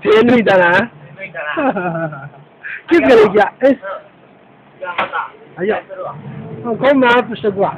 天女的啦，这个人家，哎，哎。呀，我刚买不是我？